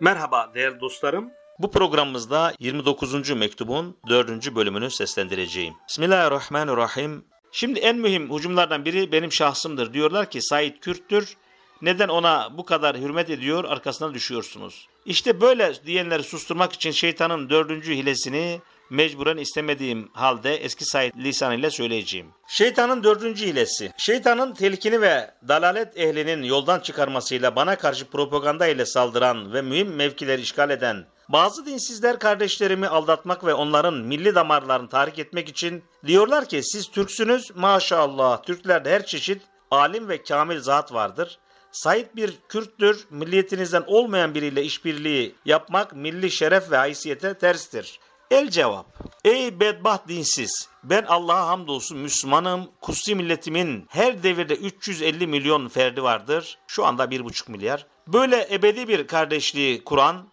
Merhaba değerli dostlarım. Bu programımızda 29. mektubun 4. bölümünü seslendireceğim. Bismillahirrahmanirrahim. Şimdi en mühim hücumlardan biri benim şahsımdır. Diyorlar ki Said Kürttür. Neden ona bu kadar hürmet ediyor arkasına düşüyorsunuz. İşte böyle diyenleri susturmak için şeytanın dördüncü hilesini mecburen istemediğim halde eski Said lisanıyla söyleyeceğim. Şeytanın dördüncü hilesi. Şeytanın telkini ve dalalet ehlinin yoldan çıkarmasıyla bana karşı propaganda ile saldıran ve mühim mevkileri işgal eden bazı dinsizler kardeşlerimi aldatmak ve onların milli damarlarını tahrik etmek için diyorlar ki siz Türksünüz maşallah Türklerde her çeşit alim ve kamil zat vardır. Said bir Kürttür, milliyetinizden olmayan biriyle işbirliği yapmak milli şeref ve haysiyete terstir. El cevap. Ey bedbaht dinsiz! Ben Allah'a hamdolsun Müslümanım. Kutsi milletimin her devirde 350 milyon ferdi vardır. Şu anda 1,5 milyar. Böyle ebedi bir kardeşliği kuran,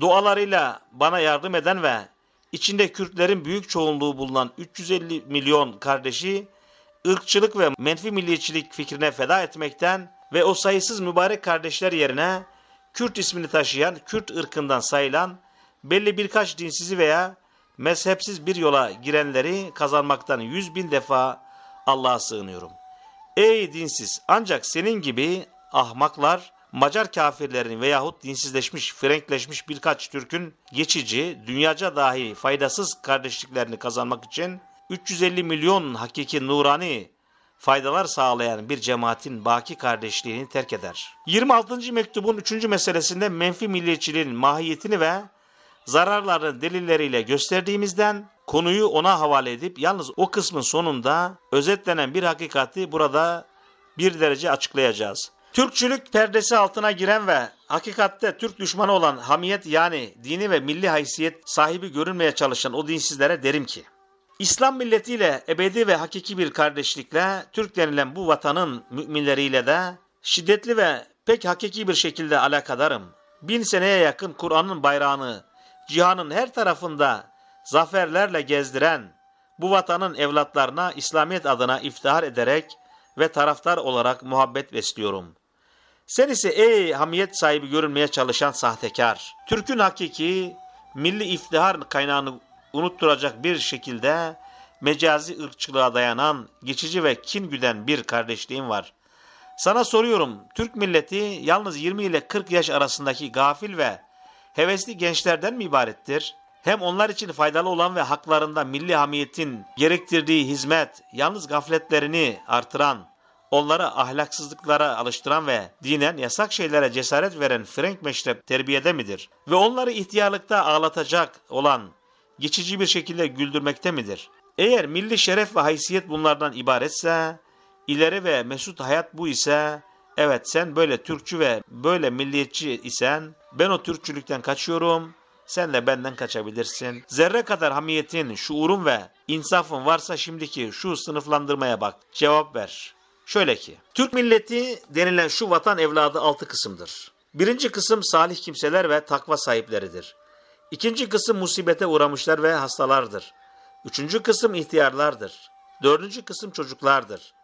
dualarıyla bana yardım eden ve içinde Kürtlerin büyük çoğunluğu bulunan 350 milyon kardeşi ırkçılık ve menfi milliyetçilik fikrine feda etmekten ve o sayısız mübarek kardeşler yerine Kürt ismini taşıyan, Kürt ırkından sayılan belli birkaç dinsizi veya mezhepsiz bir yola girenleri kazanmaktan yüz bin defa Allah'a sığınıyorum. Ey dinsiz! Ancak senin gibi ahmaklar Macar kafirlerin veyahut dinsizleşmiş, frenkleşmiş birkaç Türk'ün geçici, dünyaca dahi faydasız kardeşliklerini kazanmak için 350 milyon hakiki nurani faydalar sağlayan bir cemaatin baki kardeşliğini terk eder. 26. mektubun 3. meselesinde menfi milliyetçiliğin mahiyetini ve zararlarını delilleriyle gösterdiğimizden konuyu ona havale edip yalnız o kısmın sonunda özetlenen bir hakikati burada bir derece açıklayacağız. Türkçülük perdesi altına giren ve hakikatte Türk düşmanı olan hamiyet yani dini ve milli haysiyet sahibi görünmeye çalışan o dinsizlere derim ki, İslam milletiyle ebedi ve hakiki bir kardeşlikle Türk denilen bu vatanın müminleriyle de şiddetli ve pek hakiki bir şekilde alakadarım. Bin seneye yakın Kur'an'ın bayrağını cihanın her tarafında zaferlerle gezdiren bu vatanın evlatlarına İslamiyet adına iftihar ederek ve taraftar olarak muhabbet besliyorum. Sen ise ey hamiyet sahibi görünmeye çalışan sahtekar, Türk'ün hakiki milli iftihar kaynağını unutturacak bir şekilde mecazi ırkçılığa dayanan, geçici ve kin güden bir kardeşliğin var. Sana soruyorum, Türk milleti yalnız 20 ile 40 yaş arasındaki gafil ve hevesli gençlerden mi ibarettir? Hem onlar için faydalı olan ve haklarında milli hamiyetin gerektirdiği hizmet, yalnız gafletlerini artıran, onları ahlaksızlıklara alıştıran ve dinen yasak şeylere cesaret veren Frank meşrep terbiyede midir? Ve onları ihtiyarlıkta ağlatacak olan geçici bir şekilde güldürmekte midir? Eğer milli şeref ve haysiyet bunlardan ibaretse, ileri ve mesut hayat bu ise, evet sen böyle Türkçü ve böyle milliyetçi isen, ben o Türkçülükten kaçıyorum, sen de benden kaçabilirsin. Zerre kadar hamiyetin, şuurun ve insafın varsa şimdiki şu sınıflandırmaya bak, cevap ver. Şöyle ki, Türk milleti denilen şu vatan evladı altı kısımdır. Birinci kısım salih kimseler ve takva sahipleridir. İkinci kısım musibete uğramışlar ve hastalardır. Üçüncü kısım ihtiyarlardır. Dördüncü kısım çocuklardır.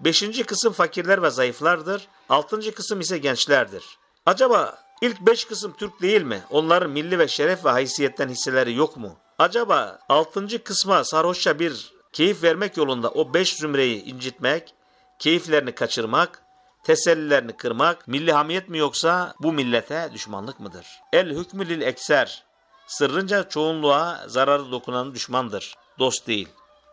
Beşinci kısım fakirler ve zayıflardır. Altıncı kısım ise gençlerdir. Acaba ilk beş kısım Türk değil mi? Onların milli ve şeref ve haysiyetten hisseleri yok mu? Acaba altıncı kısma sarhoşça bir keyif vermek yolunda o beş zümreyi incitmek, keyiflerini kaçırmak, tesellilerini kırmak, milli hamiyet mi yoksa bu millete düşmanlık mıdır? El hükmü lil ekser. Sırrınca çoğunluğa zararı dokunan düşmandır, dost değil.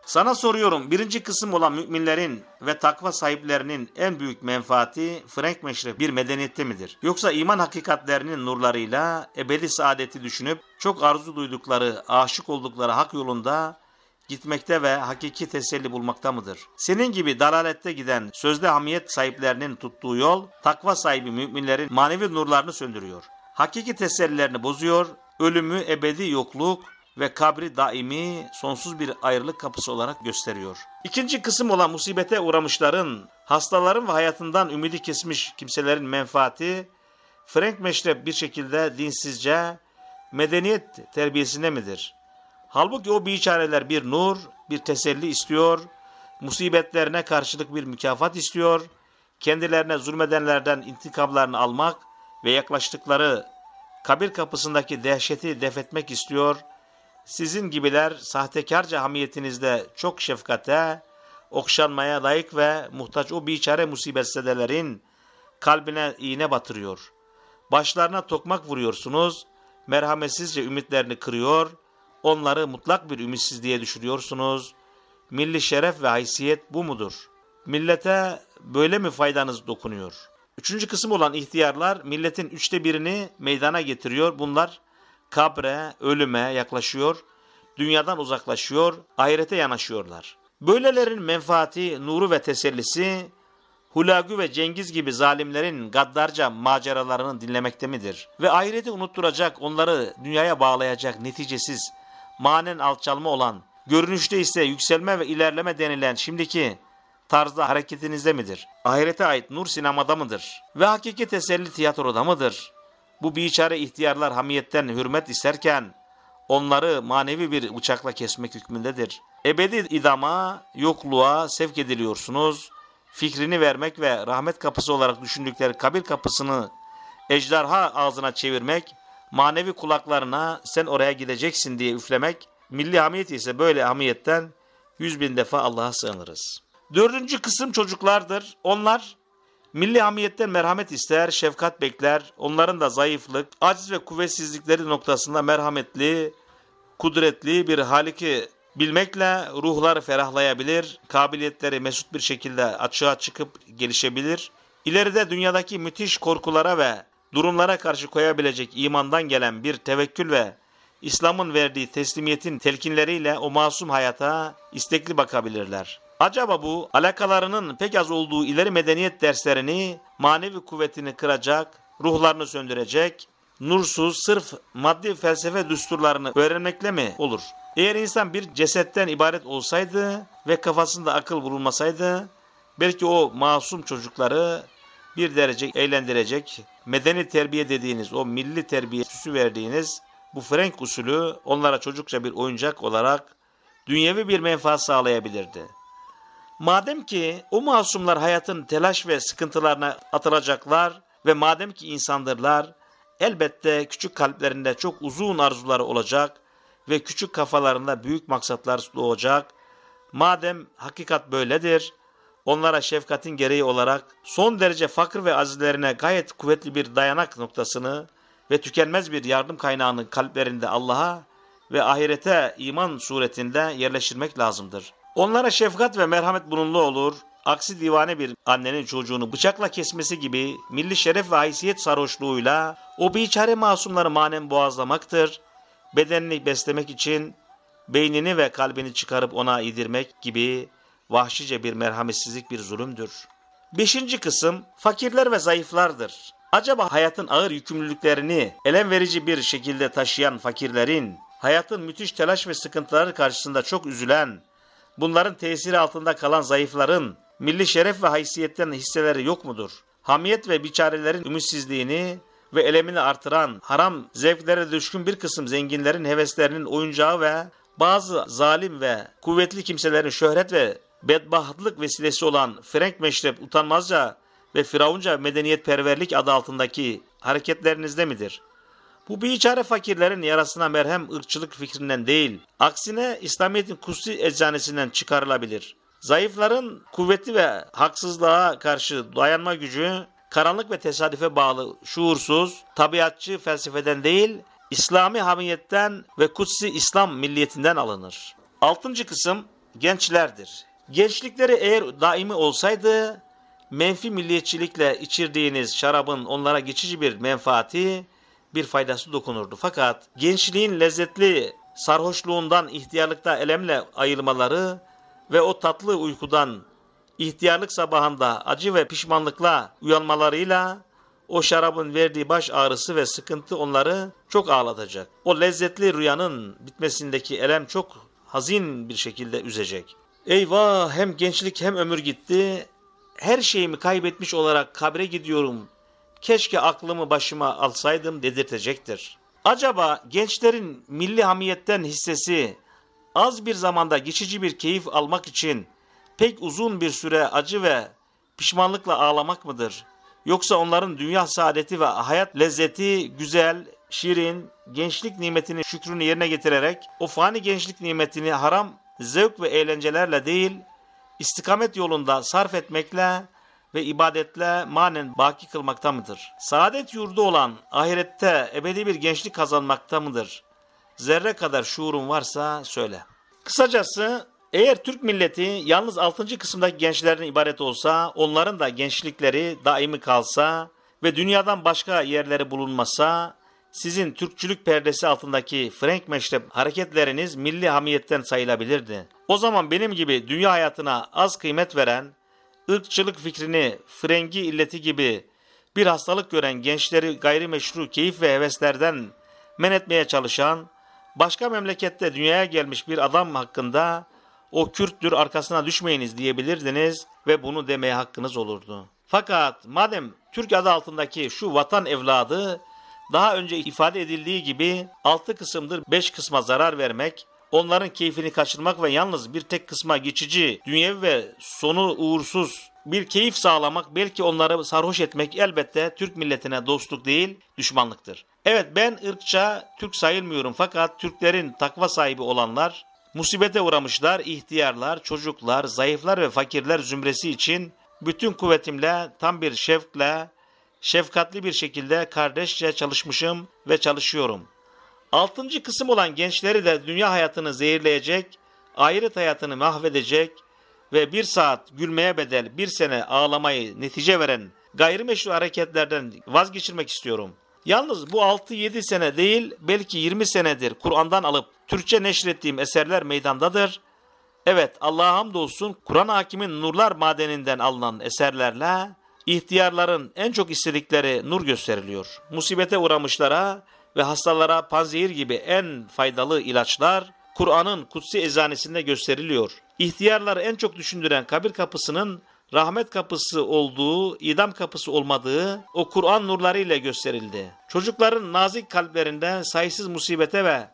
Sana soruyorum, birinci kısım olan müminlerin ve takva sahiplerinin en büyük menfaati Frank meşrep bir medeniyette midir? Yoksa iman hakikatlerinin nurlarıyla ebedi saadeti düşünüp çok arzu duydukları, aşık oldukları hak yolunda gitmekte ve hakiki teselli bulmakta mıdır? Senin gibi dalalette giden sözde hamiyet sahiplerinin tuttuğu yol, takva sahibi müminlerin manevi nurlarını söndürüyor. Hakiki tesellilerini bozuyor, ölümü ebedi yokluk ve kabri daimi sonsuz bir ayrılık kapısı olarak gösteriyor. İkinci kısım olan musibete uğramışların, hastaların ve hayatından ümidi kesmiş kimselerin menfaati, Frank meşrep bir şekilde dinsizce medeniyet terbiyesine midir? Halbuki o biçareler bir nur, bir teselli istiyor, musibetlerine karşılık bir mükafat istiyor, kendilerine zulmedenlerden intikamlarını almak ve yaklaştıkları kabir kapısındaki dehşeti defetmek istiyor. Sizin gibiler sahtekarca hamiyetinizde çok şefkate, okşanmaya layık ve muhtaç o biçare musibetsedelerin kalbine iğne batırıyor. Başlarına tokmak vuruyorsunuz, merhametsizce ümitlerini kırıyor, onları mutlak bir ümitsizliğe düşürüyorsunuz. Milli şeref ve haysiyet bu mudur? Millete böyle mi faydanız dokunuyor? Üçüncü kısım olan ihtiyarlar milletin üçte birini meydana getiriyor. Bunlar kabre, ölüme yaklaşıyor, dünyadan uzaklaşıyor, ahirete yanaşıyorlar. Böylelerin menfaati, nuru ve tesellisi, Hulagü ve Cengiz gibi zalimlerin gaddarca maceralarını dinlemekte midir? Ve ahireti unutturacak, onları dünyaya bağlayacak neticesiz, manen alçalma olan, görünüşte ise yükselme ve ilerleme denilen şimdiki tarzda hareketinizde midir? Ahirete ait nur sinemada mıdır? Ve hakiki teselli tiyatroda mıdır? Bu biçare ihtiyarlar hamiyetten hürmet isterken onları manevi bir bıçakla kesmek hükmündedir. Ebedi idama, yokluğa sevk ediliyorsunuz. Fikrini vermek ve rahmet kapısı olarak düşündükleri kabir kapısını ejderha ağzına çevirmek, manevi kulaklarına sen oraya gideceksin diye üflemek, milli hamiyet ise böyle hamiyetten yüz bin defa Allah'a sığınırız. Dördüncü kısım çocuklardır. Onlar milli hamiyetten merhamet ister, şefkat bekler. Onların da zayıflık, aciz ve kuvvetsizlikleri noktasında merhametli, kudretli bir haliki bilmekle ruhları ferahlayabilir, kabiliyetleri mesut bir şekilde açığa çıkıp gelişebilir. İleride dünyadaki müthiş korkulara ve durumlara karşı koyabilecek imandan gelen bir tevekkül ve İslam'ın verdiği teslimiyetin telkinleriyle o masum hayata istekli bakabilirler. Acaba bu alakalarının pek az olduğu ileri medeniyet derslerini manevi kuvvetini kıracak, ruhlarını söndürecek, nursuz sırf maddi felsefe düsturlarını öğrenmekle mi olur? Eğer insan bir cesetten ibaret olsaydı ve kafasında akıl bulunmasaydı belki o masum çocukları bir derece eğlendirecek, medeni terbiye dediğiniz o milli terbiye süsü verdiğiniz bu Frank usulü onlara çocukça bir oyuncak olarak dünyevi bir menfaat sağlayabilirdi. Madem ki o masumlar hayatın telaş ve sıkıntılarına atılacaklar ve madem ki insandırlar, elbette küçük kalplerinde çok uzun arzuları olacak ve küçük kafalarında büyük maksatlar doğacak. Madem hakikat böyledir, onlara şefkatin gereği olarak son derece fakir ve azizlerine gayet kuvvetli bir dayanak noktasını ve tükenmez bir yardım kaynağını kalplerinde Allah'a ve ahirete iman suretinde yerleştirmek lazımdır. Onlara şefkat ve merhamet bulunlu olur. Aksi divane bir annenin çocuğunu bıçakla kesmesi gibi milli şeref ve haysiyet sarhoşluğuyla o biçare masumları manen boğazlamaktır. Bedenini beslemek için beynini ve kalbini çıkarıp ona yedirmek gibi vahşice bir merhametsizlik bir zulümdür. Beşinci kısım fakirler ve zayıflardır. Acaba hayatın ağır yükümlülüklerini elem verici bir şekilde taşıyan fakirlerin, hayatın müthiş telaş ve sıkıntıları karşısında çok üzülen, bunların tesiri altında kalan zayıfların milli şeref ve haysiyetten hisseleri yok mudur? Hamiyet ve biçarelerin ümitsizliğini ve elemini artıran haram zevklere düşkün bir kısım zenginlerin heveslerinin oyuncağı ve bazı zalim ve kuvvetli kimselerin şöhret ve bedbahtlık vesilesi olan Frank meşrep utanmazca ve firavunca medeniyet perverlik adı altındaki hareketlerinizde midir? Bu biçare fakirlerin yarasına merhem ırkçılık fikrinden değil, aksine İslamiyet'in kutsi eczanesinden çıkarılabilir. Zayıfların kuvveti ve haksızlığa karşı dayanma gücü, karanlık ve tesadüfe bağlı şuursuz, tabiatçı felsefeden değil, İslami hamiyetten ve kutsi İslam milliyetinden alınır. Altıncı kısım gençlerdir. Gençlikleri eğer daimi olsaydı, menfi milliyetçilikle içirdiğiniz şarabın onlara geçici bir menfaati, bir faydası dokunurdu. Fakat gençliğin lezzetli sarhoşluğundan ihtiyarlıkta elemle ayılmaları ve o tatlı uykudan ihtiyarlık sabahında acı ve pişmanlıkla uyanmalarıyla o şarabın verdiği baş ağrısı ve sıkıntı onları çok ağlatacak. O lezzetli rüyanın bitmesindeki elem çok hazin bir şekilde üzecek. Eyvah hem gençlik hem ömür gitti. Her şeyimi kaybetmiş olarak kabre gidiyorum. Keşke aklımı başıma alsaydım dedirtecektir. Acaba gençlerin milli hamiyetten hissesi az bir zamanda geçici bir keyif almak için pek uzun bir süre acı ve pişmanlıkla ağlamak mıdır? Yoksa onların dünya saadeti ve hayat lezzeti güzel, şirin, gençlik nimetinin şükrünü yerine getirerek o fani gençlik nimetini haram zevk ve eğlencelerle değil, istikamet yolunda sarf etmekle ve ibadetle manen baki kılmakta mıdır? Saadet yurdu olan ahirette ebedi bir gençlik kazanmakta mıdır? Zerre kadar şuurun varsa söyle. Kısacası eğer Türk milleti yalnız 6. kısımdaki gençlerden ibaret olsa, onların da gençlikleri daimi kalsa ve dünyadan başka yerleri bulunmasa, sizin Türkçülük perdesi altındaki Frank meşrep hareketleriniz milli hamiyetten sayılabilirdi. O zaman benim gibi dünya hayatına az kıymet veren, ırkçılık fikrini frengi illeti gibi bir hastalık gören gençleri gayrimeşru keyif ve heveslerden men etmeye çalışan, başka memlekette dünyaya gelmiş bir adam hakkında o Kürttür arkasına düşmeyiniz diyebilirdiniz ve bunu demeye hakkınız olurdu. Fakat madem Türk adı altındaki şu vatan evladı daha önce ifade edildiği gibi altı kısımdır beş kısma zarar vermek, onların keyfini kaçırmak ve yalnız bir tek kısma geçici, dünyevi ve sonu uğursuz bir keyif sağlamak, belki onları sarhoş etmek elbette Türk milletine dostluk değil, düşmanlıktır. Evet ben ırkça Türk sayılmıyorum fakat Türklerin takva sahibi olanlar, musibete uğramışlar, ihtiyarlar, çocuklar, zayıflar ve fakirler zümresi için bütün kuvvetimle, tam bir şevkle, şefkatli bir şekilde kardeşçe çalışmışım ve çalışıyorum. Altıncı kısım olan gençleri de dünya hayatını zehirleyecek, ahiret hayatını mahvedecek ve bir saat gülmeye bedel bir sene ağlamayı netice veren gayrimeşru hareketlerden vazgeçirmek istiyorum. Yalnız bu 6-7 sene değil belki 20 senedir Kur'an'dan alıp Türkçe neşrettiğim eserler meydandadır. Evet Allah'a hamdolsun Kur'an hakimin nurlar madeninden alınan eserlerle ihtiyarların en çok istedikleri nur gösteriliyor. Musibete uğramışlara ve hastalara panzehir gibi en faydalı ilaçlar Kur'an'ın kutsi eczanesinde gösteriliyor. İhtiyarları en çok düşündüren kabir kapısının rahmet kapısı olduğu, idam kapısı olmadığı o Kur'an nurlarıyla gösterildi. Çocukların nazik kalplerinde sayısız musibete ve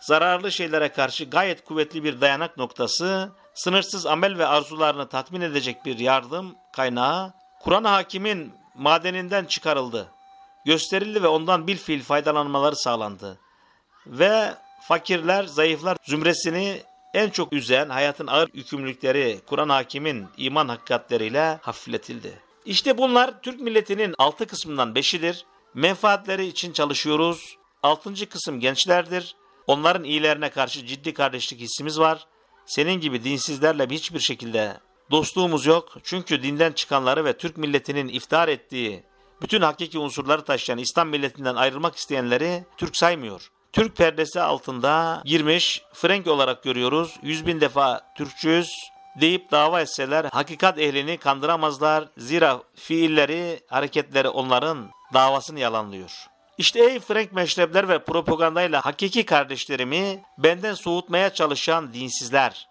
zararlı şeylere karşı gayet kuvvetli bir dayanak noktası, sınırsız amel ve arzularını tatmin edecek bir yardım kaynağı, Kur'an hakimin madeninden çıkarıldı. Gösterildi ve ondan bil fiil faydalanmaları sağlandı. Ve fakirler, zayıflar zümresini en çok üzen hayatın ağır yükümlülükleri Kur'an hakimin iman hakikatleriyle hafifletildi. İşte bunlar Türk milletinin altı kısmından beşidir. Menfaatleri için çalışıyoruz. Altıncı kısım gençlerdir. Onların iyilerine karşı ciddi kardeşlik hissimiz var. Senin gibi dinsizlerle hiçbir şekilde dostluğumuz yok. Çünkü dinden çıkanları ve Türk milletinin iftihar ettiği bütün hakiki unsurları taşıyan İslam milletinden ayrılmak isteyenleri Türk saymıyor. Türk perdesi altında girmiş Frank olarak görüyoruz. Yüz bin defa Türkçüyüz deyip dava etseler hakikat ehlini kandıramazlar. Zira fiilleri, hareketleri onların davasını yalanlıyor. İşte ey Frank meşrepler ve propagandayla hakiki kardeşlerimi benden soğutmaya çalışan dinsizler.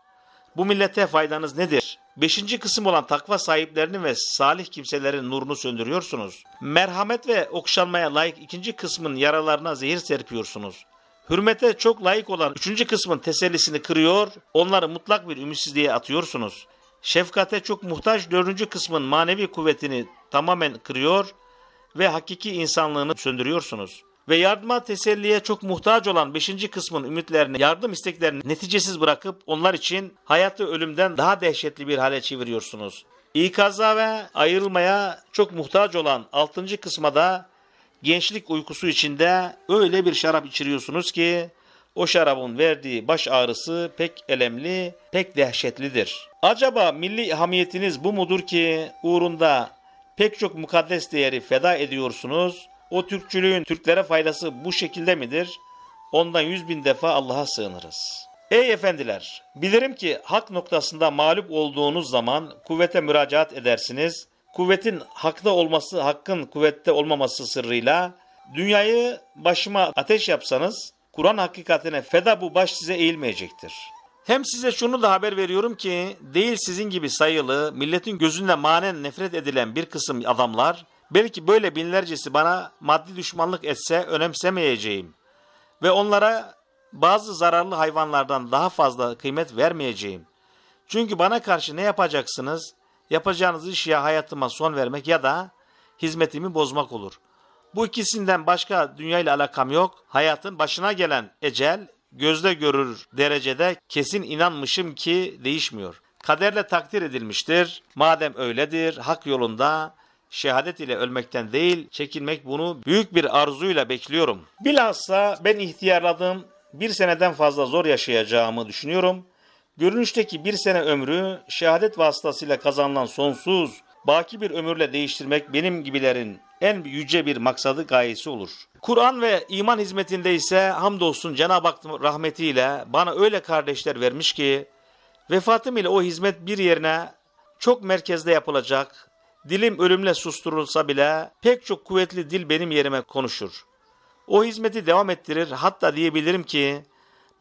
Bu millete faydanız nedir? Beşinci kısım olan takva sahiplerinin ve salih kimselerin nurunu söndürüyorsunuz. Merhamet ve okşanmaya layık ikinci kısmın yaralarına zehir serpiyorsunuz. Hürmete çok layık olan üçüncü kısmın tesellisini kırıyor, onları mutlak bir ümitsizliğe atıyorsunuz. Şefkate çok muhtaç dördüncü kısmın manevi kuvvetini tamamen kırıyor ve hakiki insanlığını söndürüyorsunuz. Ve yardıma teselliye çok muhtaç olan beşinci kısmın ümitlerini, yardım isteklerini neticesiz bırakıp onlar için hayatı ölümden daha dehşetli bir hale çeviriyorsunuz. İkaza ve ayrılmaya çok muhtaç olan altıncı kısmada gençlik uykusu içinde öyle bir şarap içiriyorsunuz ki o şarabın verdiği baş ağrısı pek elemli, pek dehşetlidir. Acaba milli hamiyetiniz bu mudur ki uğrunda pek çok mukaddes değeri feda ediyorsunuz? O Türkçülüğün Türklere faydası bu şekilde midir? Ondan yüz bin defa Allah'a sığınırız. Ey efendiler! Bilirim ki hak noktasında mağlup olduğunuz zaman kuvvete müracaat edersiniz kuvvetin hakta olması, hakkın kuvvette olmaması sırrıyla dünyayı başıma ateş yapsanız Kur'an hakikatine feda bu baş size eğilmeyecektir. Hem size şunu da haber veriyorum ki değil sizin gibi sayılı, milletin gözünde manen nefret edilen bir kısım adamlar belki böyle binlercesi bana maddi düşmanlık etse önemsemeyeceğim ve onlara bazı zararlı hayvanlardan daha fazla kıymet vermeyeceğim. Çünkü bana karşı ne yapacaksınız Yapacağınız iş ya hayatıma son vermek ya da hizmetimi bozmak olur. Bu ikisinden başka dünyayla alakam yok. Hayatın başına gelen ecel gözle görür derecede kesin inanmışım ki değişmiyor. Kaderle takdir edilmiştir. Madem öyledir, hak yolunda şehadet ile ölmekten değil, çekinmek bunu büyük bir arzuyla bekliyorum. Bilhassa ben ihtiyarladım, bir seneden fazla zor yaşayacağımı düşünüyorum. Görünüşteki bir sene ömrü şehadet vasıtasıyla kazanılan sonsuz, baki bir ömürle değiştirmek benim gibilerin en yüce bir maksadı gayesi olur. Kur'an ve iman hizmetinde ise hamdolsun Cenab-ı Hak rahmetiyle bana öyle kardeşler vermiş ki vefatım ile o hizmet bir yerine çok merkezde yapılacak. Dilim ölümle susturulsa bile pek çok kuvvetli dil benim yerime konuşur. O hizmeti devam ettirir hatta diyebilirim ki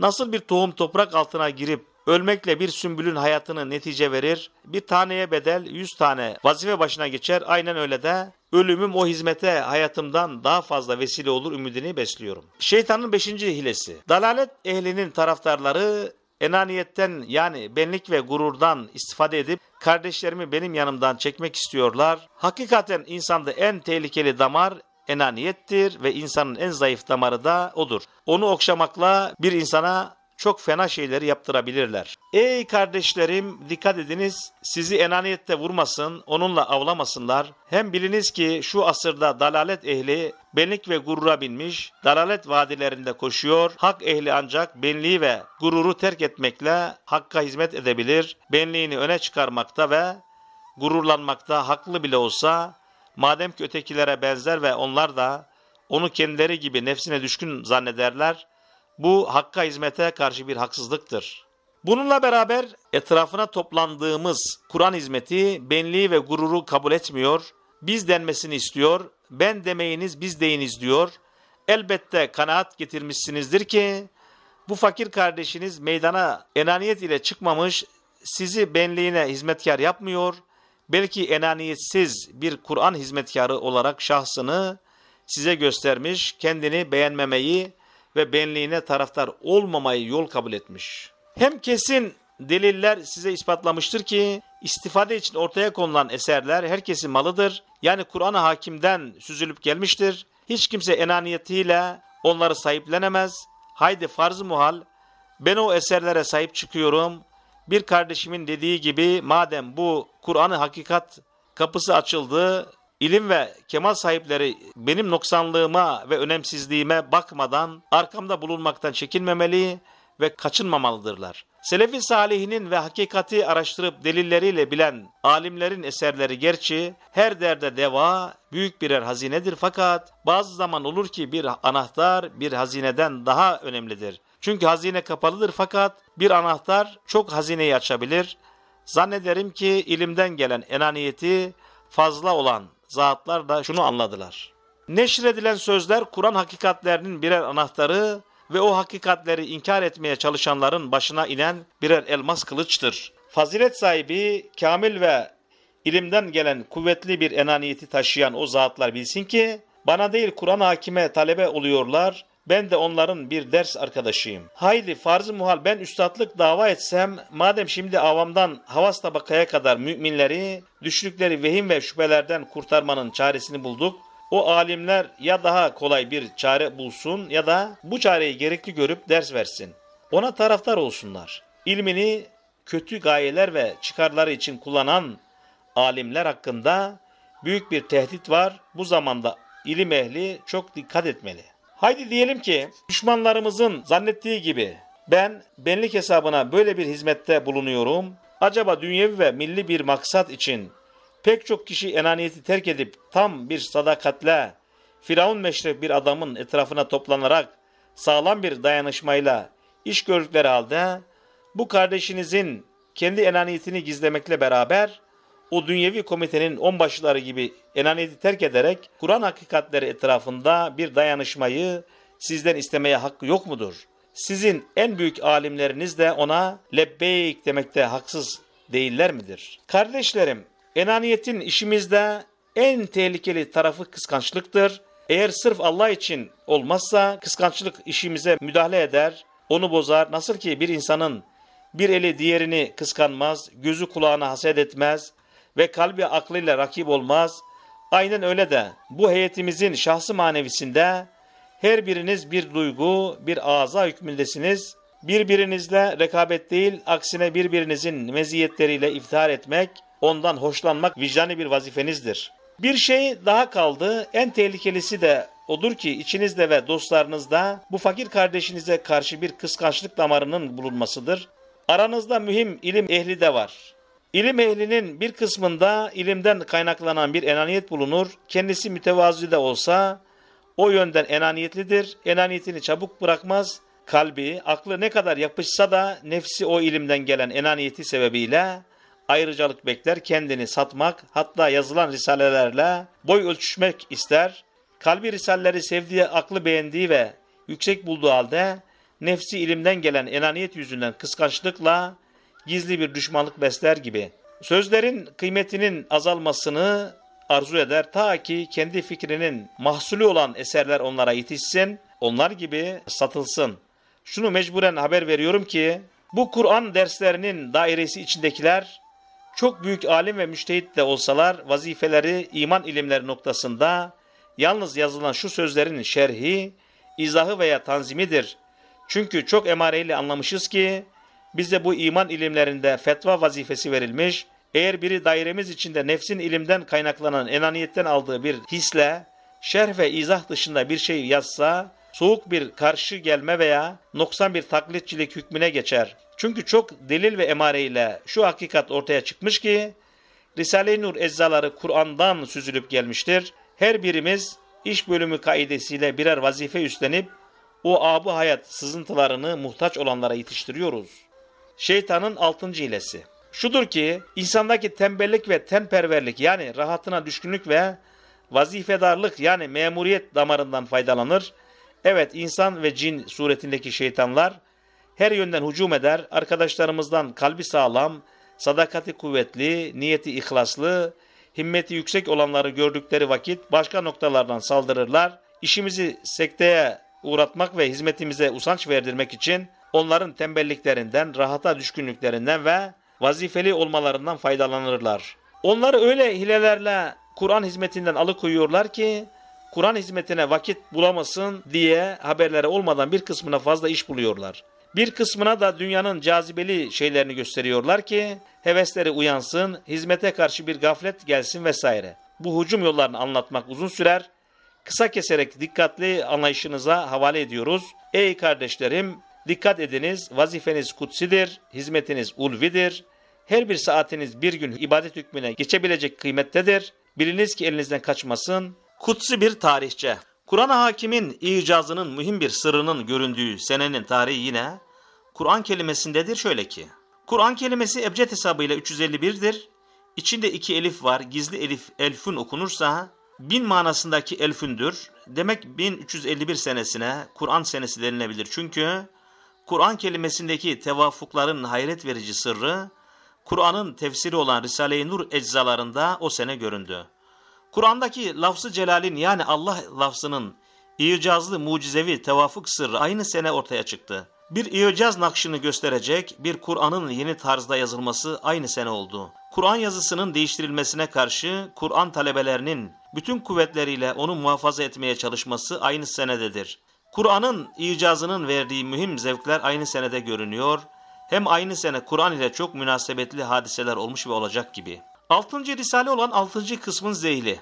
nasıl bir tohum toprak altına girip ölmekle bir sümbülün hayatını netice verir, bir taneye bedel yüz tane vazife başına geçer, aynen öyle de ölümüm o hizmete hayatımdan daha fazla vesile olur ümidini besliyorum. Şeytanın beşinci hilesi. Dalalet ehlinin taraftarları enaniyetten yani benlik ve gururdan istifade edip kardeşlerimi benim yanımdan çekmek istiyorlar. Hakikaten insanda en tehlikeli damar enaniyettir ve insanın en zayıf damarı da odur. Onu okşamakla bir insana çok fena şeyleri yaptırabilirler. Ey kardeşlerim dikkat ediniz sizi enaniyette vurmasın, onunla avlamasınlar. Hem biliniz ki şu asırda dalalet ehli benlik ve gurura binmiş, dalalet vadilerinde koşuyor. Hak ehli ancak benliği ve gururu terk etmekle hakka hizmet edebilir. Benliğini öne çıkarmakta ve gururlanmakta haklı bile olsa madem ki ötekilere benzer ve onlar da onu kendileri gibi nefsine düşkün zannederler, bu hakka hizmete karşı bir haksızlıktır. Bununla beraber etrafına toplandığımız Kur'an hizmeti benliği ve gururu kabul etmiyor, biz denmesini istiyor, ben demeyiniz biz deyiniz diyor. Elbette kanaat getirmişsinizdir ki bu fakir kardeşiniz meydana enaniyet ile çıkmamış, sizi benliğine hizmetkar yapmıyor, belki enaniyetsiz bir Kur'an hizmetkarı olarak şahsını size göstermiş, kendini beğenmemeyi ve benliğine taraftar olmamayı yol kabul etmiş. Hem kesin deliller size ispatlamıştır ki istifade için ortaya konulan eserler herkesin malıdır. Yani Kur'an-ı Hakim'den süzülüp gelmiştir. Hiç kimse enaniyetiyle onları sahiplenemez. Haydi farz-ı muhal ben o eserlere sahip çıkıyorum. Bir kardeşimin dediği gibi madem bu Kur'an-ı Hakikat kapısı açıldı, İlim ve kemal sahipleri benim noksanlığıma ve önemsizliğime bakmadan arkamda bulunmaktan çekinmemeli ve kaçınmamalıdırlar. Selefi salihinin ve hakikati araştırıp delilleriyle bilen alimlerin eserleri gerçi her derde deva büyük birer hazinedir fakat bazı zaman olur ki bir anahtar bir hazineden daha önemlidir. Çünkü hazine kapalıdır fakat bir anahtar çok hazineyi açabilir. Zannederim ki ilimden gelen enaniyeti fazla olan zatlar da şunu anladılar. Neşredilen sözler Kur'an hakikatlerinin birer anahtarı ve o hakikatleri inkar etmeye çalışanların başına inen birer elmas kılıçtır. Fazilet sahibi, kamil ve ilimden gelen kuvvetli bir enaniyeti taşıyan o zatlar bilsin ki, bana değil Kur'an hakime talebe oluyorlar, ben de onların bir ders arkadaşıyım. Haydi farz-ı muhal ben üstadlık dava etsem, madem şimdi avamdan havas tabakaya kadar müminleri, düştükleri vehim ve şüphelerden kurtarmanın çaresini bulduk, o alimler ya daha kolay bir çare bulsun ya da bu çareyi gerekli görüp ders versin. Ona taraftar olsunlar. İlmini kötü gayeler ve çıkarları için kullanan alimler hakkında büyük bir tehdit var. Bu zamanda ilim ehli çok dikkat etmeli. Haydi diyelim ki düşmanlarımızın zannettiği gibi ben benlik hesabına böyle bir hizmette bulunuyorum. Acaba dünyevi ve milli bir maksat için pek çok kişi enaniyeti terk edip tam bir sadakatle Firavun meşref bir adamın etrafına toplanarak sağlam bir dayanışmayla iş gördükleri halde bu kardeşinizin kendi enaniyetini gizlemekle beraber o dünyevi komitenin onbaşıları gibi enaniyeti terk ederek Kur'an hakikatleri etrafında bir dayanışmayı sizden istemeye hakkı yok mudur? Sizin en büyük alimleriniz de ona lebbeyk demekte haksız değiller midir? Kardeşlerim, enaniyetin işimizde en tehlikeli tarafı kıskançlıktır. Eğer sırf Allah için olmazsa kıskançlık işimize müdahale eder, onu bozar. Nasıl ki bir insanın bir eli diğerini kıskanmaz, gözü kulağına haset etmez, ve kalbi aklıyla rakip olmaz. Aynen öyle de bu heyetimizin şahsı manevisinde her biriniz bir duygu, bir ağza hükmündesiniz. Birbirinizle rekabet değil, aksine birbirinizin meziyetleriyle iftihar etmek, ondan hoşlanmak vicdani bir vazifenizdir. Bir şey daha kaldı. En tehlikelisi de odur ki içinizde ve dostlarınızda bu fakir kardeşinize karşı bir kıskançlık damarının bulunmasıdır. Aranızda mühim ilim ehli de var. İlim ehlinin bir kısmında ilimden kaynaklanan bir enaniyet bulunur. Kendisi mütevazi de olsa o yönden enaniyetlidir. Enaniyetini çabuk bırakmaz. Kalbi, aklı ne kadar yapışsa da nefsi o ilimden gelen enaniyeti sebebiyle ayrıcalık bekler, kendini satmak, hatta yazılan risalelerle boy ölçüşmek ister. Kalbi risaleleri sevdiği, aklı beğendiği ve yüksek bulduğu halde nefsi ilimden gelen enaniyet yüzünden kıskançlıkla gizli bir düşmanlık besler gibi. Sözlerin kıymetinin azalmasını arzu eder ta ki kendi fikrinin mahsulü olan eserler onlara yetişsin, onlar gibi satılsın. Şunu mecburen haber veriyorum ki bu Kur'an derslerinin dairesi içindekiler çok büyük alim ve müştehit de olsalar vazifeleri iman ilimleri noktasında yalnız yazılan şu sözlerin şerhi, izahı veya tanzimidir. Çünkü çok emareyle anlamışız ki bize bu iman ilimlerinde fetva vazifesi verilmiş. Eğer biri dairemiz içinde nefsin ilimden kaynaklanan enaniyetten aldığı bir hisle şerh ve izah dışında bir şey yazsa soğuk bir karşı gelme veya noksan bir taklitçilik hükmüne geçer. Çünkü çok delil ve emareyle şu hakikat ortaya çıkmış ki Risale-i Nur eczaları Kur'an'dan süzülüp gelmiştir. Her birimiz iş bölümü kaidesiyle birer vazife üstlenip o abu hayat sızıntılarını muhtaç olanlara yetiştiriyoruz. Şeytanın altıncı hilesi. Şudur ki insandaki tembellik ve tenperverlik yani rahatına düşkünlük ve vazifedarlık yani memuriyet damarından faydalanır. Evet insan ve cin suretindeki şeytanlar her yönden hücum eder. Arkadaşlarımızdan kalbi sağlam, sadakati kuvvetli, niyeti ihlaslı, himmeti yüksek olanları gördükleri vakit başka noktalardan saldırırlar. İşimizi sekteye uğratmak ve hizmetimize usanç verdirmek için onların tembelliklerinden, rahata düşkünlüklerinden ve vazifeli olmalarından faydalanırlar. Onları öyle hilelerle Kur'an hizmetinden alıkoyuyorlar ki Kur'an hizmetine vakit bulamasın diye haberleri olmadan bir kısmına fazla iş buluyorlar. Bir kısmına da dünyanın cazibeli şeylerini gösteriyorlar ki hevesleri uyansın, hizmete karşı bir gaflet gelsin vesaire. Bu hücum yollarını anlatmak uzun sürer. Kısa keserek dikkatli anlayışınıza havale ediyoruz. Ey kardeşlerim, dikkat ediniz, vazifeniz kutsidir, hizmetiniz ulvidir. Her bir saatiniz bir gün ibadet hükmüne geçebilecek kıymettedir. Biliniz ki elinizden kaçmasın. Kutsi bir tarihçe. Kur'an-ı Hakim'in icazının mühim bir sırrının göründüğü senenin tarihi yine Kur'an kelimesindedir şöyle ki. Kur'an kelimesi ebced hesabıyla 351'dir. İçinde iki elif var. Gizli elif elfün okunursa bin manasındaki elfündür. Demek 1351 senesine Kur'an senesi denilebilir. Çünkü Kur'an kelimesindeki tevafukların hayret verici sırrı Kur'an'ın tefsiri olan Risale-i Nur eczalarında o sene göründü. Kur'an'daki lafzı celalin yani Allah lafzının icazlı mucizevi tevafuk sırrı aynı sene ortaya çıktı. Bir icaz nakşını gösterecek bir Kur'an'ın yeni tarzda yazılması aynı sene oldu. Kur'an yazısının değiştirilmesine karşı Kur'an talebelerinin bütün kuvvetleriyle onu muhafaza etmeye çalışması aynı senededir. Kur'an'ın icazının verdiği mühim zevkler aynı senede görünüyor. Hem aynı sene Kur'an ile çok münasebetli hadiseler olmuş ve olacak gibi. Altıncı risale olan altıncı kısmın zeyli.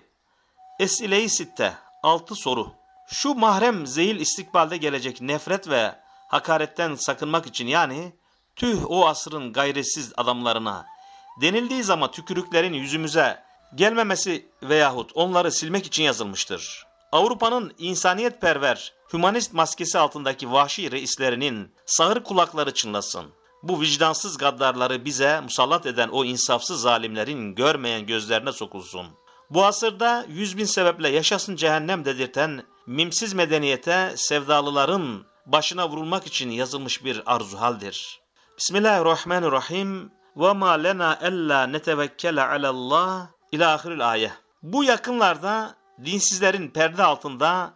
Esile-i Sitte, altı soru. Şu mahrem zeyil istikbalde gelecek nefret ve hakaretten sakınmak için yani tüh o asrın gayresiz adamlarına denildiği zaman tükürüklerin yüzümüze gelmemesi veyahut onları silmek için yazılmıştır. Avrupa'nın insaniyetperver, hümanist maskesi altındaki vahşi reislerinin sağır kulakları çınlasın. Bu vicdansız gaddarları bize musallat eden o insafsız zalimlerin görmeyen gözlerine sokulsun. Bu asırda yüz bin sebeple yaşasın cehennem dedirten mimsiz medeniyete sevdalıların başına vurulmak için yazılmış bir arzu haldir. Bismillahirrahmanirrahim. Ve ma lena ella netevekkele alallah ila ahiril ayet. Bu yakınlarda dinsizlerin perde altında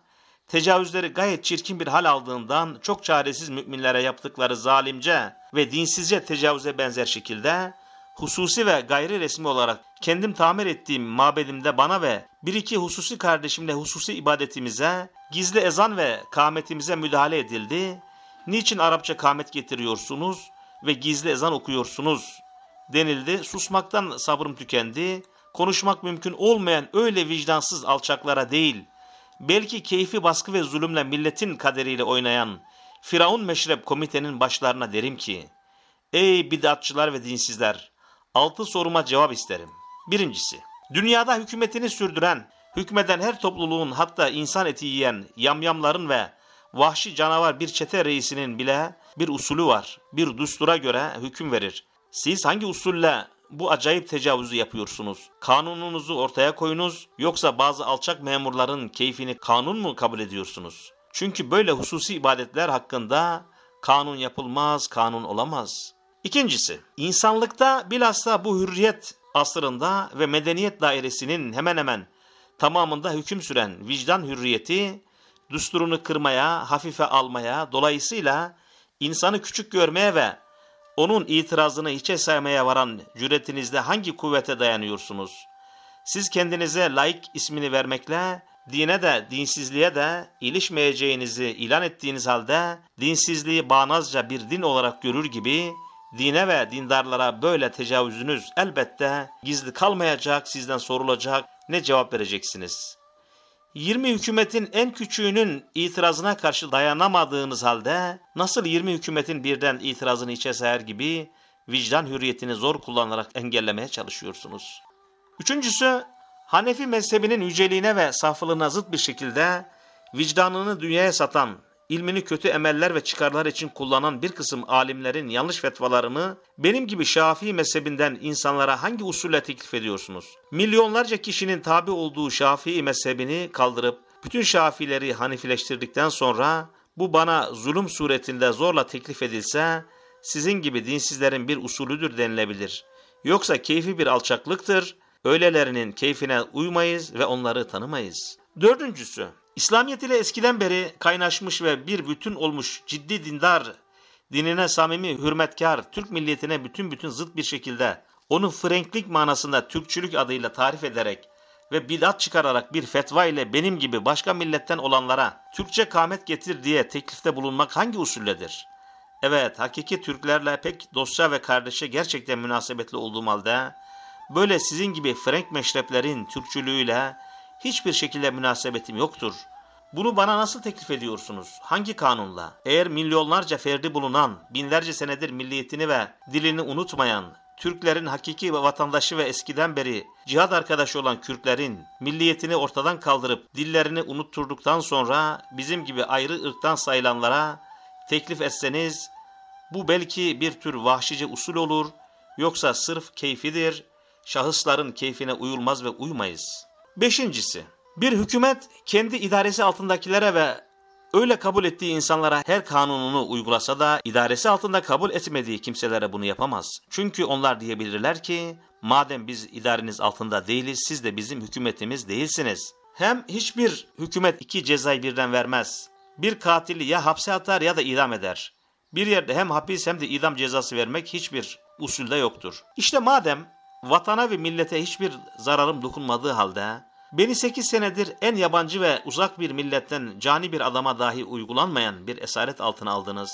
tecavüzleri gayet çirkin bir hal aldığından çok çaresiz müminlere yaptıkları zalimce ve dinsizce tecavüze benzer şekilde hususi ve gayri resmi olarak kendim tamir ettiğim mabedimde bana ve bir iki hususi kardeşimle hususi ibadetimize, gizli ezan ve kâmetimize müdahale edildi. Niçin Arapça kâmet getiriyorsunuz ve gizli ezan okuyorsunuz denildi. Susmaktan sabrım tükendi. Konuşmak mümkün olmayan öyle vicdansız alçaklara değil, belki keyfi baskı ve zulümle milletin kaderiyle oynayan Firavun Meşrep komitenin başlarına derim ki, Ey bidatçılar ve dinsizler! Altı soruma cevap isterim. Birincisi, dünyada hükümetini sürdüren, hükmeden her topluluğun hatta insan eti yiyen yamyamların ve vahşi canavar bir çete reisinin bile bir usulü var. Bir düstura göre hüküm verir. Siz hangi usulle bu acayip tecavüzü yapıyorsunuz? Kanununuzu ortaya koyunuz yoksa bazı alçak memurların keyfini kanun mu kabul ediyorsunuz? Çünkü böyle hususi ibadetler hakkında kanun yapılmaz, kanun olamaz. İkincisi, insanlıkta bilhassa bu hürriyet asrında ve medeniyet dairesinin hemen hemen tamamında hüküm süren vicdan hürriyeti, düsturunu kırmaya, hafife almaya, dolayısıyla insanı küçük görmeye ve onun itirazını hiçe saymaya varan cüretinizde hangi kuvvete dayanıyorsunuz? Siz kendinize layık ismini vermekle, dine de dinsizliğe de ilişmeyeceğinizi ilan ettiğiniz halde, dinsizliği bağnazca bir din olarak görür gibi, dine ve dindarlara böyle tecavüzünüz elbette gizli kalmayacak, sizden sorulacak, ne cevap vereceksiniz? 20 hükümetin en küçüğünün itirazına karşı dayanamadığınız halde nasıl 20 hükümetin birden itirazını içe sayar gibi vicdan hürriyetini zor kullanarak engellemeye çalışıyorsunuz? Üçüncüsü, Hanefi mezhebinin yüceliğine ve saflığına zıt bir şekilde vicdanını dünyaya satan, ilmini kötü emeller ve çıkarlar için kullanan bir kısım alimlerin yanlış fetvalarını benim gibi Şafii mezhebinden insanlara hangi usulle teklif ediyorsunuz? Milyonlarca kişinin tabi olduğu Şafii mezhebini kaldırıp bütün Şafileri Hanifileştirdikten sonra bu bana zulüm suretinde zorla teklif edilse sizin gibi dinsizlerin bir usulüdür denilebilir. Yoksa keyfi bir alçaklıktır, öylelerinin keyfine uymayız ve onları tanımayız. Dördüncüsü, İslamiyet ile eskiden beri kaynaşmış ve bir bütün olmuş ciddi dindar, dinine samimi hürmetkar, Türk milliyetine bütün bütün zıt bir şekilde onu Frenklik manasında Türkçülük adıyla tarif ederek ve bidat çıkararak bir fetva ile benim gibi başka milletten olanlara Türkçe kamet getir diye teklifte bulunmak hangi usulledir? Evet, hakiki Türklerle pek dostça ve kardeşe gerçekten münasebetli olduğum halde, böyle sizin gibi Frank meşreplerin Türkçülüğüyle hiçbir şekilde münasebetim yoktur. Bunu bana nasıl teklif ediyorsunuz? Hangi kanunla? Eğer milyonlarca ferdi bulunan, binlerce senedir milliyetini ve dilini unutmayan, Türklerin hakiki vatandaşı ve eskiden beri cihad arkadaşı olan Kürtlerin milliyetini ortadan kaldırıp dillerini unutturduktan sonra bizim gibi ayrı ırktan sayılanlara teklif etseniz bu belki bir tür vahşice usul olur yoksa sırf keyfidir, şahısların keyfine uyulmaz ve uymayız. Beşincisi, bir hükümet kendi idaresi altındakilere ve öyle kabul ettiği insanlara her kanununu uygulasa da idaresi altında kabul etmediği kimselere bunu yapamaz. Çünkü onlar diyebilirler ki madem biz idareniz altında değiliz siz de bizim hükümetimiz değilsiniz. Hem hiçbir hükümet iki cezayı birden vermez. Bir katili ya hapse atar ya da idam eder. Bir yerde hem hapis hem de idam cezası vermek hiçbir usulde yoktur. İşte madem vatana ve millete hiçbir zararım dokunmadığı halde Beni sekiz senedir en yabancı ve uzak bir milletten cani bir adama dahi uygulanmayan bir esaret altına aldınız.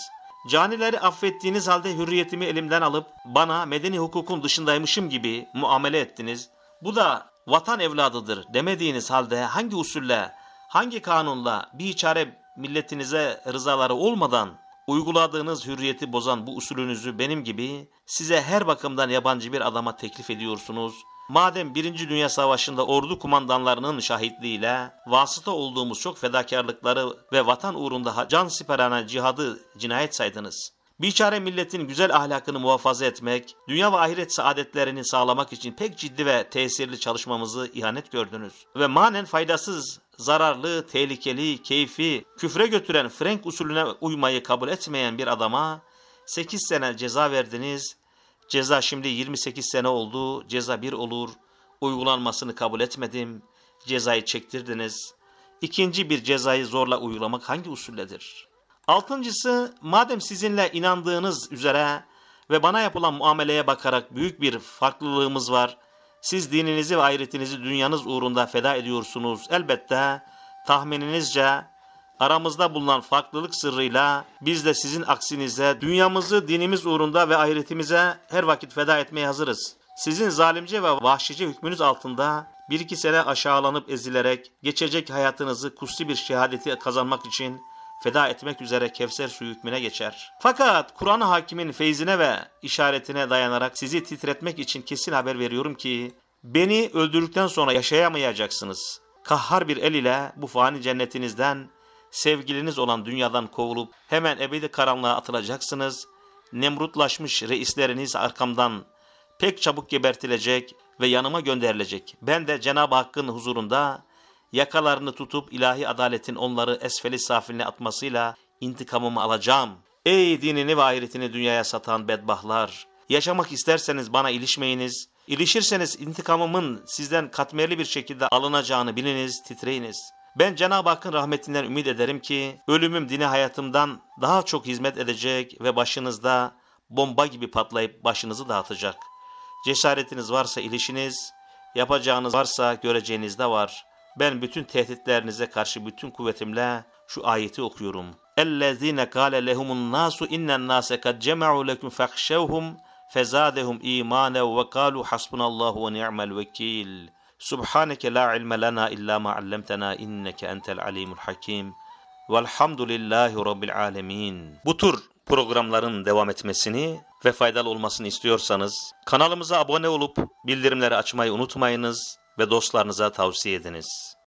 Canileri affettiğiniz halde hürriyetimi elimden alıp bana medeni hukukun dışındaymışım gibi muamele ettiniz. Bu da vatan evladıdır demediğiniz halde hangi usulle, hangi kanunla bir çare milletinize rızaları olmadan uyguladığınız hürriyeti bozan bu usulünüzü benim gibi size her bakımdan yabancı bir adama teklif ediyorsunuz Madem Birinci Dünya Savaşı'nda ordu kumandanlarının şahitliğiyle vasıta olduğumuz çok fedakarlıkları ve vatan uğrunda can siperana cihadı cinayet saydınız. Biçare milletin güzel ahlakını muhafaza etmek, dünya ve ahiret saadetlerini sağlamak için pek ciddi ve tesirli çalışmamızı ihanet gördünüz. Ve manen faydasız, zararlı, tehlikeli, keyfi, küfre götüren Frank usulüne uymayı kabul etmeyen bir adama 8 sene ceza verdiniz Ceza şimdi 28 sene oldu, ceza bir olur, uygulanmasını kabul etmedim, cezayı çektirdiniz. İkinci bir cezayı zorla uygulamak hangi usulledir? Altıncısı, madem sizinle inandığınız üzere ve bana yapılan muameleye bakarak büyük bir farklılığımız var, Siz dininizi ve ahiretinizi dünyanız uğrunda feda ediyorsunuz. Elbette tahmininizce aramızda bulunan farklılık sırrıyla biz de sizin aksinize dünyamızı dinimiz uğrunda ve ahiretimize her vakit feda etmeye hazırız. Sizin zalimce ve vahşice hükmünüz altında bir iki sene aşağılanıp ezilerek geçecek hayatınızı kutsi bir şehadeti kazanmak için feda etmek üzere Kevser suyu hükmüne geçer. Fakat Kur'an-ı Hakim'in feyzine ve işaretine dayanarak sizi titretmek için kesin haber veriyorum ki beni öldürdükten sonra yaşayamayacaksınız. Kahhar bir el ile bu fani cennetinizden sevgiliniz olan dünyadan kovulup hemen ebedi karanlığa atılacaksınız. Nemrutlaşmış reisleriniz arkamdan pek çabuk gebertilecek ve yanıma gönderilecek. Ben de Cenab-ı Hakk'ın huzurunda yakalarını tutup ilahi adaletin onları esfeli safiline atmasıyla intikamımı alacağım. Ey dinini ve ahiretini dünyaya satan bedbahlar! Yaşamak isterseniz bana ilişmeyiniz. İlişirseniz intikamımın sizden katmerli bir şekilde alınacağını biliniz, titreyiniz. Ben Cenab-ı Hakk'ın rahmetinden ümit ederim ki ölümüm dini hayatımdan daha çok hizmet edecek ve başınızda bomba gibi patlayıp başınızı dağıtacak. Cesaretiniz varsa ilişiniz, yapacağınız varsa göreceğiniz de var. Ben bütün tehditlerinize karşı bütün kuvvetimle şu ayeti okuyorum. اَلَّذ۪ينَ قَالَ لَهُمُ النَّاسُ اِنَّ النَّاسَ قَدْ جَمَعُوا لَكُمْ فَاخْشَوْهُمْ فَزَادَهُمْ اِيمَانًا وَقَالُوا حَسْبُنَ اللّٰهُ وَنِعْمَ الْوَكِيلِ Subhaneke la ilme lana illa ma allamtana inneke entel alimul hakim. Velhamdülillahi rabbil alemin. Bu tür programların devam etmesini ve faydalı olmasını istiyorsanız kanalımıza abone olup bildirimleri açmayı unutmayınız ve dostlarınıza tavsiye ediniz.